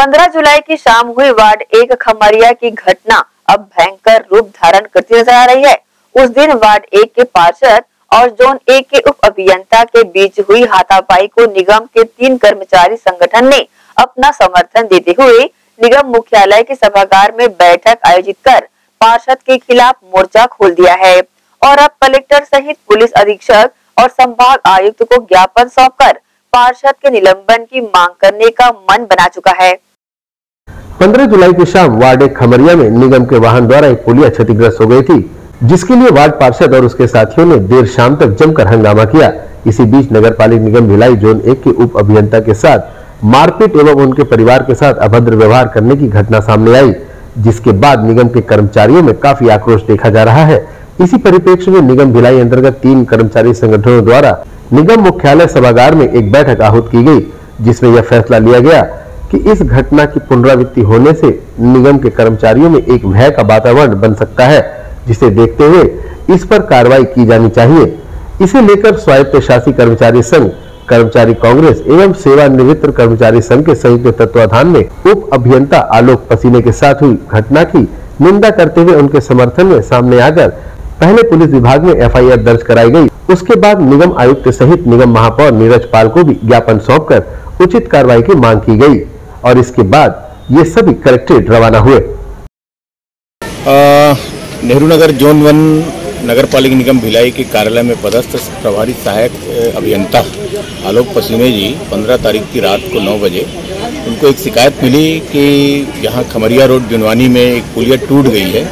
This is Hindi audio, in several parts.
पंद्रह जुलाई की शाम हुई वार्ड एक खमरिया की घटना अब भयंकर रूप धारण करती नज़र आ रही है। उस दिन वार्ड एक के पार्षद और जोन एक के उप अभियंता के बीच हुई हाथापाई को निगम के तीन कर्मचारी संगठन ने अपना समर्थन देते हुए निगम मुख्यालय के सभागार में बैठक आयोजित कर पार्षद के खिलाफ मोर्चा खोल दिया है और अब कलेक्टर सहित पुलिस अधीक्षक और संभाग आयुक्त को ज्ञापन सौंपकर पार्षद के निलंबन की मांग करने का मन बना चुका है। 15 जुलाई की शाम वार्ड एक खमरिया में निगम के वाहन द्वारा एक पुलिया क्षतिग्रस्त हो गई थी, जिसके लिए वार्ड पार्षद और उसके साथियों ने देर शाम तक जमकर हंगामा किया। इसी बीच नगर पालिक निगम भिलाई जोन एक के उप अभियंता के साथ मारपीट एवं उनके परिवार के साथ अभद्र व्यवहार करने की घटना सामने आई, जिसके बाद निगम के कर्मचारियों में काफ़ी आक्रोश देखा जा रहा है। इसी परिप्रेक्ष्य में निगम भिलाई अंतर्गत तीन कर्मचारी संगठनों द्वारा निगम मुख्यालय सभागार में एक बैठक आहूत की गई, जिसमें यह फैसला लिया गया कि इस घटना की पुनरावृत्ति होने से निगम के कर्मचारियों में एक भय का वातावरण बन सकता है, जिसे देखते हुए इस पर कार्रवाई की जानी चाहिए। इसे लेकर स्वायत्त शासी कर्मचारी संघ, कर्मचारी कांग्रेस एवं सेवानिवृत्त कर्मचारी संघ के संयुक्त तत्वाधान में उप अभियंता आलोक पसीने के साथ हुई घटना की निंदा करते हुए उनके समर्थन में सामने आकर पहले पुलिस विभाग में एफआईआर दर्ज कराई गई। उसके बाद निगम आयुक्त सहित निगम महापौर नीरज पाल को भी ज्ञापन सौंपकर उचित कार्रवाई की मांग की गई। और इसके बाद ये सभी कलेक्ट्रेट रवाना हुए। नेहरू नगर जोन वन नगर पालिक निगम भिलाई के कार्यालय में पदस्थ प्रभारी सहायक अभियंता आलोक पसीने जी 15 तारीख की रात को 9 बजे, उनको एक शिकायत मिली कि यहाँ खमरिया रोड जुनवानी में एक पुलिया टूट गई है।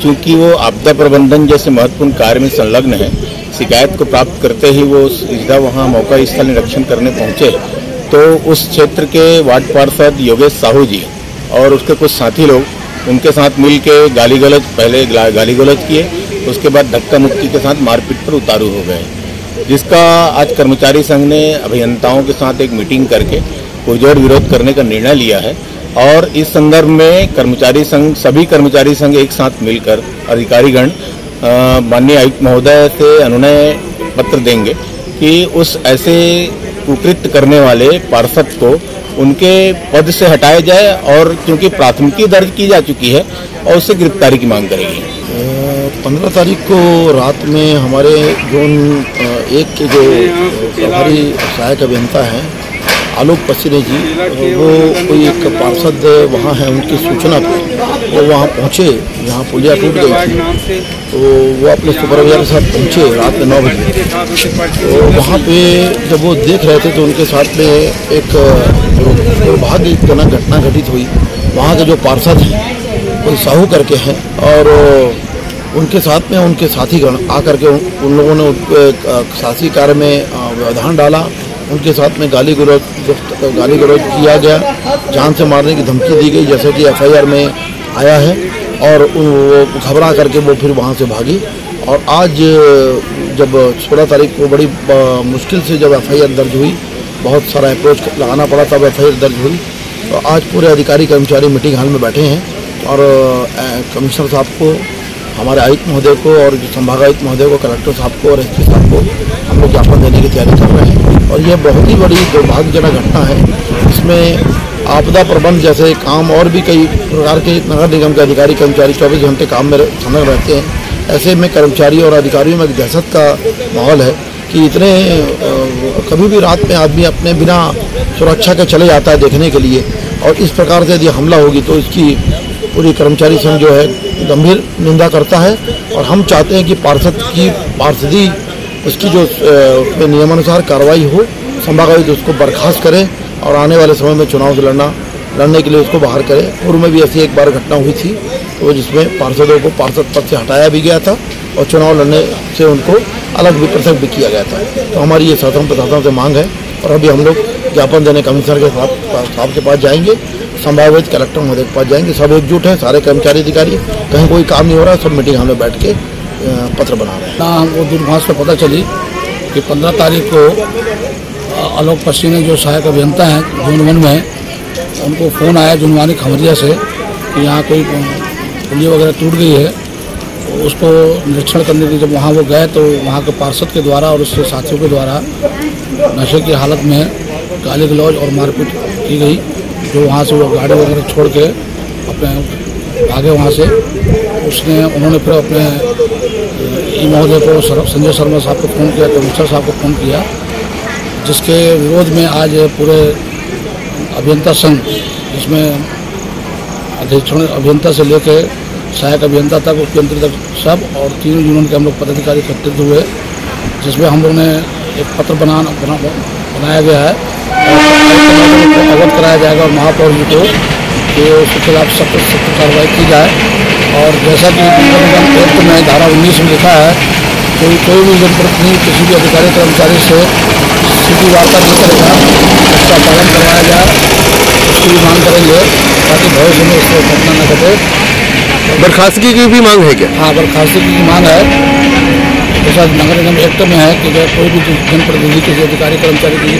क्योंकि वो आपदा प्रबंधन जैसे महत्वपूर्ण कार्य में संलग्न है, शिकायत को प्राप्त करते ही वो सीधा वहाँ मौका स्थल निरीक्षण करने पहुँचे। तो उस क्षेत्र के वार्ड पार्षद योगेश साहू जी और उसके कुछ साथी लोग, उनके साथ मिल के गाली गलौज पहले गाली गलौज किए, उसके बाद धक्का मुक्की के साथ मारपीट पर उतारू हो गए। जिसका आज कर्मचारी संघ ने अभियंताओं के साथ एक मीटिंग करके पुरजोर विरोध करने का निर्णय लिया है और इस संदर्भ में कर्मचारी संघ, सभी कर्मचारी संघ एक साथ मिलकर अधिकारीगण माननीय आयुक्त महोदय से अनुनय पत्र देंगे कि उस ऐसे कुकृत्य करने वाले पार्षद को उनके पद से हटाया जाए और क्योंकि प्राथमिकी दर्ज की जा चुकी है और उससे गिरफ्तारी की मांग करेगी। पंद्रह तारीख को रात में हमारे जोन एक के जो प्रभारी सहायक अभियंता हैं आलोक पसीने जी, वो कोई एक पार्षद वहाँ है, उनकी सूचना पर वो वहाँ पहुँचे, यहाँ पुलिया टूट गई थी। तो वो अपने सुपरवाइजर के साथ पहुँचे रात में नौ बजे। तो वहाँ पे जब वो देख रहे थे तो उनके साथ में एक दुर्भाग्यजनक घटना घटित हुई। वहाँ के जो पार्षद हैं, कोई साहू करके हैं, और उनके साथ में उनके साथीगण आकर के उन लोगों ने साहसी कार्य में व्यवधान डाला। उनके साथ में गाली गलौज गाली गलौज किया गया, जान से मारने की धमकी दी गई, जैसे कि एफआईआर में आया है, और वो घबरा करके वो फिर वहाँ से भागी। और आज, जब 16 तारीख को बड़ी मुश्किल से जब एफआईआर दर्ज हुई, बहुत सारा अप्रोच लगाना पड़ा तब एफ़ दर्ज हुई। तो आज पूरे अधिकारी कर्मचारी मीटिंग हॉल में बैठे हैं, और कमिश्नर साहब को हमारे आयुक्त महोदय को और संभागायुक्त महोदय को, कलेक्टर साहब को और एस साहब को हम लोग ज्ञापन देने की तैयारी कर रहे हैं। और यह बहुत ही बड़ी दुर्भाग्यजनक घटना है। इसमें आपदा प्रबंध जैसे काम और भी कई प्रकार के नगर निगम के अधिकारी, कर्मचारी चौबीस घंटे काम में समय रहते हैं। ऐसे में कर्मचारी और अधिकारियों में दहशत का माहौल है कि इतने कभी भी रात में आदमी अपने बिना सुरक्षा के चले जाता है देखने के लिए। और इस प्रकार से यदि हमला होगी तो इसकी पूरी कर्मचारी संघ जो है गंभीर निंदा करता है और हम चाहते हैं कि पार्षद की पार्षदी उसकी जो नियमानुसार कार्रवाई हो, संभागायुक्त उसको बर्खास्त करें और आने वाले समय में चुनाव से लड़ना, लड़ने के लिए उसको बाहर करें। पूर्व में भी ऐसी एक बार घटना हुई थी तो जिसमें पार्षदों को पार्षद पद से हटाया भी गया था और चुनाव लड़ने से उनको अलग भी पृथक भी किया गया था। तो हमारी ये शासन प्रशासन से मांग है और अभी हम लोग ज्ञापन देने कमिश्नर के साथ, साहब के पास जाएँगे संभावित कलेक्टर महोदय के पास जाएँगे। सब एकजुट हैं, सारे कर्मचारी अधिकारी। कहीं कोई काम नहीं हो रहा, सब मीटिंग हमें बैठ के पत्र बना रहे हैं। ना हमको दूरभाष पर पता चली कि पंद्रह तारीख को आलोक पसीने जो सहायक अभियंता हैं जोन वन में, उनको फ़ोन आया जुनवानी खमरिया से कि यहाँ कोई पुलिया वगैरह टूट गई है। तो उसको निरीक्षण करने के जब वहाँ वो गए तो वहाँ के पार्षद के द्वारा और उसके साथियों के द्वारा नशे की हालत में गाली गलौज और मारपीट की गई। जो वहाँ से वो गाड़ी वगैरह छोड़ के अपने भागे वहाँ से उसने उन्होंने फिर अपने ई महोदय को संजय शर्मा साहब को फ़ोन किया कमिश्नर साहब को फ़ोन किया जिसके विरोध में आज पूरे अभियंता संघ जिसमें अधीक्षण अभियंता से लेकर सहायक अभियंता तक उसके अंतर तक सब और तीनों यूनियन के हम लोग पदाधिकारी एकत्रित हुए जिसमें हम लोग ने एक पत्र बना, बना बनाया गया है। अवगत कराया जाएगा और महापौर जी को कि उसके खिलाफ सख्त सख्त कार्रवाई की जाए। और जैसा कि एक्ट में धारा उन्नीस में लिखा है कोई कोई भी जनप्रतिनिधि किसी भी अधिकारी कर्मचारी से सीधी वार्ता नहीं करेगा उसका पालन करवाया जाए उसकी भी मांग करेंगे ताकि भविष्य में इससे घटना न घटे। बर्खास्तगी की भी मांग है क्या? हाँ बर्खास्तगी की मांग है। जैसा नगर निगम एक्ट में है कि अगर कोई भी जनप्रतिनिधि, किसी अधिकारी, कर्मचारी की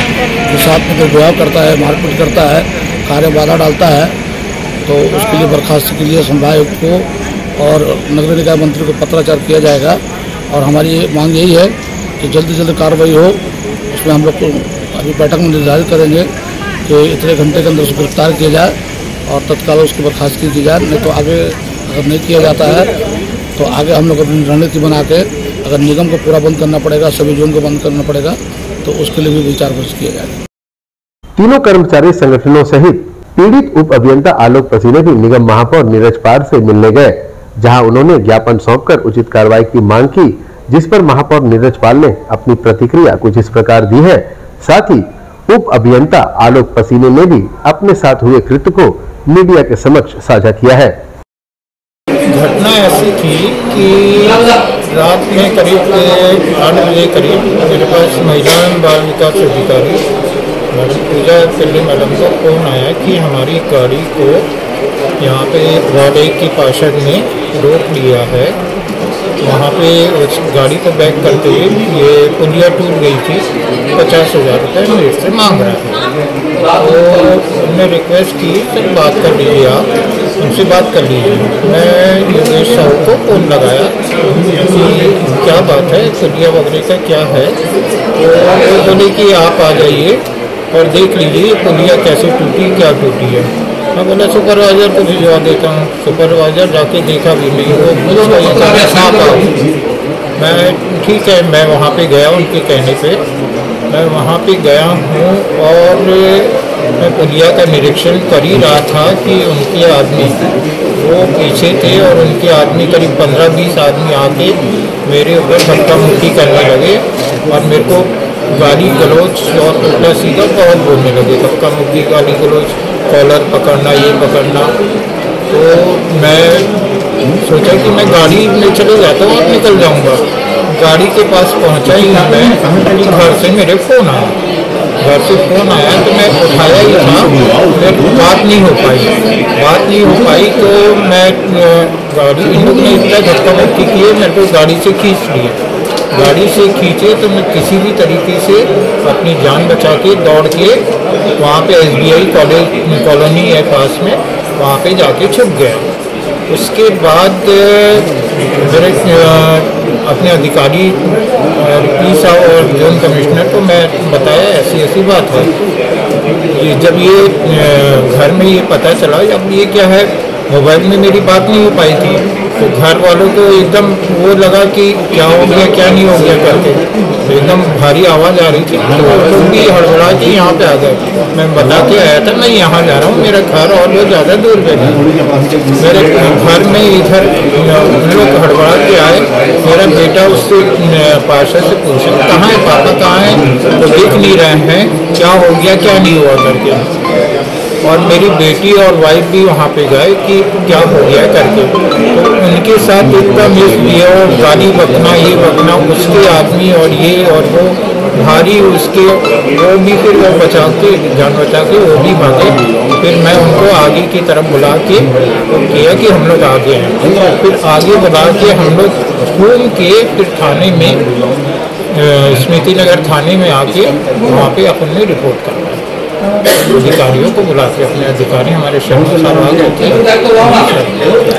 के साथ में दुर्व्यवहार करता है, मारपीट करता है, कार्य बाधा डालता है तो उसके लिए बर्खास्त के लिए संभायुक्त को और नगर निकाय मंत्री को पत्राचार किया जाएगा। और हमारी मांग यही है कि जल्द से जल्द कार्रवाई हो। उसमें हम लोग को अभी बैठक में निर्धारित करेंगे कि इतने घंटे के अंदर उसको गिरफ़्तार किया जाए और तत्काल उसकी बर्खास्तगी की जाए। नहीं तो आगे अगर नहीं किया जाता है तो आगे हम लोग अपनी रणनीति बना के अगर निगम को पूरा बंद करना पड़ेगा सभी जोन को बंद करना पड़ेगा तो उसके लिए भी विचार विमर्श किया जाएगा। तीनों कर्मचारी संगठनों सहित पीड़ित उप अभियंता आलोक पसीने भी निगम महापौर नीरज पार से मिलने गए जहाँ उन्होंने ज्ञापन सौंपकर उचित कार्रवाई की मांग की जिस पर महापौर नीरज पाल ने अपनी प्रतिक्रिया कुछ इस प्रकार दी है। साथ ही उप अभियंता आलोक पसीने ने भी अपने साथ हुए कृत्य को मीडिया के समक्ष साझा किया है। घटना ऐसी थी कि रात में करीब आठ बजे करीब मेरे पास महिला एवं बाल विकास अधिकारी, मैडम पूजा पिल्ली मैडम का फ़ोन आया कि हमारी गाड़ी को यहाँ पे एक की पार्षद ने रोक लिया है। वहाँ पे उस गाड़ी को बैक करते हुए ये पुलिया टूट गई थी, पचास हज़ार रुपये मेरे से मांग रहा था तो उन्होंने रिक्वेस्ट की सर बात कर लीजिए आप। उनसे बात कर लीजिए मैं योगेश साहू को फ़ोन लगाया कि क्या बात है पुलिया वगैरह का क्या है? तो बोले कि आप आ जाइए और देख लीजिए पुलिया कैसे टूटी, क्या टूटी है। मैं बोला, सुपरवाइजर को भिजवा देता हूँ। सुपरवाइजर जाके देखा भी नहीं, वो सांप आओ? मैं, ठीक है, मैं वहाँ पे गया उनके कहने पे। मैं वहाँ पे गया हूँ और मैं पुलिया का निरीक्षण कर ही रहा था कि उनके आदमी वो पीछे थे और उनके आदमी करीब पंद्रह बीस आदमी आके मेरे ऊपर धक्का मुक्की करने लगे और मेरे को गाली गलोच और उल्टा सीधा बहुत बोलने लगे। धक्का मुक्की, गाली गलोच कॉलर पकड़ना, ये पकड़ना। तो मैं सोचा कि मैं गाड़ी में चले जाता हूँ और निकल जाऊँगा। गाड़ी के पास पहुँचा ही मैं। घर से मेरे फ़ोन आया घर से फ़ोन आया तो मैं उठाया ही था। फिर बात नहीं हो पाई। बात नहीं हो पाई तो मैं, गाड़ी इन ने इतना धक्का मुक्की किए मेरे को गाड़ी से खींच लिए। गाड़ी से खींचे तो मैं किसी भी तरीके से अपनी जान बचा के दौड़ के वहाँ पे S B I college, colony है पास में, वहाँ पे जाके छुप गया। उसके बाद मेरे अपने अधिकारी पी साहब और जोन कमिश्नर को मैं बताया, ऐसी ऐसी बात है। ये जब ये घर में ये पता चला, अब ये क्या है, मोबाइल में मेरी बात नहीं हो पाई थी। तो घर वालों को एकदम वो लगा कि क्या हो गया, क्या नहीं हो गया करके। एकदम भारी आवाज़ आ रही थी। तो भी हड़बड़ा के यहाँ पे आ गए। मैं बता के आया था, मैं यहाँ जा रहा हूँ, मेरा घर और वो ज़्यादा दूर पे मेरे घर में इधर लोग हड़बड़ा के आए। मेरा बेटा उससे पार्षद से पूछा, कहाँ है पापा, कहाँ है? तो दिख नहीं रहे हैं, क्या हो गया, क्या नहीं हुआ करके। और मेरी बेटी और वाइफ भी वहाँ पे गए कि क्या हो गया करके। साथ इतना मिस बिहेव गाली बकना ये बकना उसके आदमी और ये और वो, भारी उसके, वो भी फिर वो बचा के जान बचा के वो भी भागे। फिर मैं उनको आगे की तरफ़ बुला के वो किया कि हम लोग आगे हैं। फिर आगे बुला के हम लोग घूम के फिर थाने में स्मृति नगर थाने में आके वहाँ पे अपन ने रिपोर्ट करना अधिकारियों को बुला के, अपने अधिकारी, हमारे साहब आ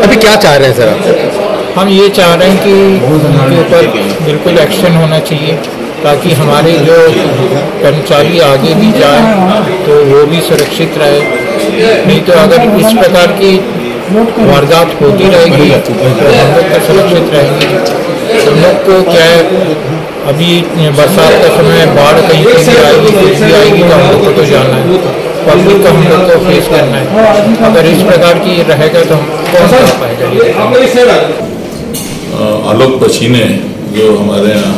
अभी क्या चाह रहे हैं, सर आप? हम ये चाह रहे हैं कि उनके ऊपर बिल्कुल एक्शन होना चाहिए ताकि हमारे जो कर्मचारी आगे भी जाए तो वो भी सुरक्षित रहे। नहीं तो अगर इस प्रकार की वारदात होती रहेगी तो हम लोग का सुरक्षित रहेंगे। हम लोग को क्या है, अभी बरसात का समय बाढ़ कहीं कहीं भी आएगी, कुछ भी आएगी तो हम लोग को तो जाना है। पब्लिक को हम लोग को फेस करना है। अगर इस प्रकार की रहेगा तो हम कौन कर पाएगा आलोक पसीने जो हमारे यहाँ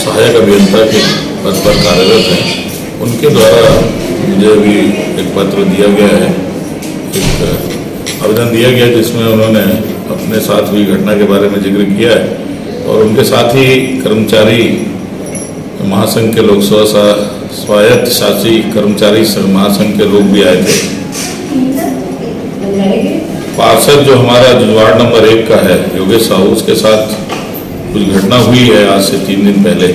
सहायक अभियंता के पद पर कार्यरत हैं, उनके द्वारा मुझे अभी एक पत्र दिया गया है, एक आवेदन दिया गया जिसमें उन्होंने अपने साथ हुई घटना के बारे में ज़िक्र किया है, और उनके साथ ही कर्मचारी, महासंघ के लोग स्व स्वायत्त शासी कर्मचारी महासंघ के लोग भी आए थे। पार्षद जो हमारा जो वार्ड नंबर एक का है, योगेश साहू, उसके साथ कुछ घटना हुई है आज से तीन दिन पहले।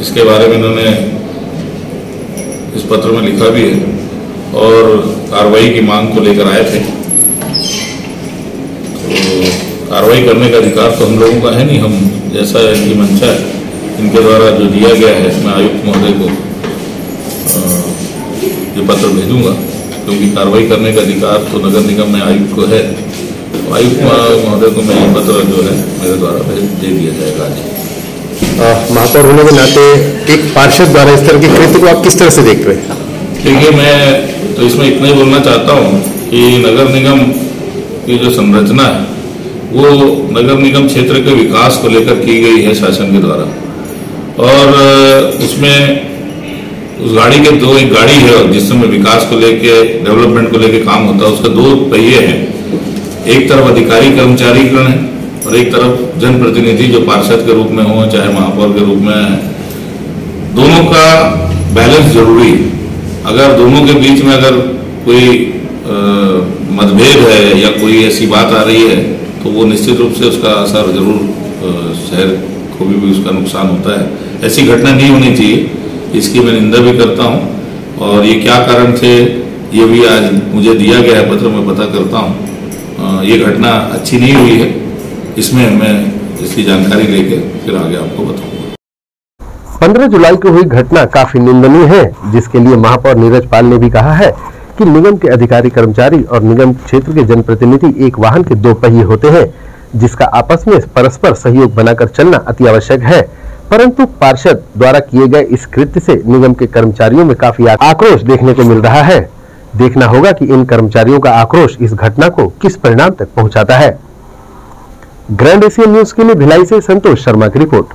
इसके बारे में इन्होंने इस पत्र में लिखा भी है और कार्रवाई की मांग को लेकर आए थे। तो कार्रवाई करने का अधिकार तो हम लोगों का है नहीं, हम जैसा इनकी मंशा है, इनके द्वारा जो दिया गया है, मैं आयुक्त महोदय को ये पत्र भेजूँगा। क्योंकि तो कार्रवाई करने का अधिकार तो नगर निगम में आयुक्त को है। तो आयुक्त महोदय को मैं ये पत्र जो है मेरे द्वारा भेज दे दिया जाएगा आज। महापौर होने के नाते एक पार्षद द्वारा इस तरह के कृत्य को आप किस तरह से देख रहे हैं? देखिए मैं तो इसमें इतना ही बोलना चाहता हूँ कि नगर निगम की जो संरचना है वो नगर निगम क्षेत्र के विकास को लेकर की गई है शासन के द्वारा। और उसमें उस गाड़ी के दो एक गाड़ी है और जिसमें विकास को लेके डेवलपमेंट को लेके काम होता है उसके दो पहिए हैं। एक तरफ़ अधिकारी कर्मचारी गण है और एक तरफ़ जनप्रतिनिधि जो पार्षद के रूप में हो चाहे महापौर के रूप में दोनों का बैलेंस ज़रूरी है। अगर दोनों के बीच में अगर कोई मतभेद है या कोई ऐसी बात आ रही है तो वो निश्चित रूप से उसका असर ज़रूर शहर को भी, भी उसका नुकसान होता है। ऐसी घटना नहीं होनी चाहिए। इसकी मैं निंदा भी करता हूँ। और ये क्या कारण थे, ये भी आज मुझे दिया गया है पत्र, मैं पता करता हूँ। ये घटना अच्छी नहीं हुई है। इसमें मैं इसकी जानकारी लेके फिर आगे आपको बताऊँगा। 15 जुलाई को हुई घटना काफ़ी निंदनीय है, जिसके लिए महापौर नीरज पाल ने भी कहा है कि निगम के अधिकारी, कर्मचारी और निगम क्षेत्र के जनप्रतिनिधि एक वाहन के दो पहिए होते हैं, जिसका आपस में परस्पर सहयोग बनाकर चलना अति आवश्यक है। परंतु पार्षद द्वारा किए गए इस कृत्य से निगम के कर्मचारियों में काफ़ी आक्रोश देखने को मिल रहा है। देखना होगा कि इन कर्मचारियों का आक्रोश इस घटना को किस परिणाम तक पहुंचाता है। ग्रैंड एशियन न्यूज़ के लिए भिलाई से संतोष शर्मा की रिपोर्ट।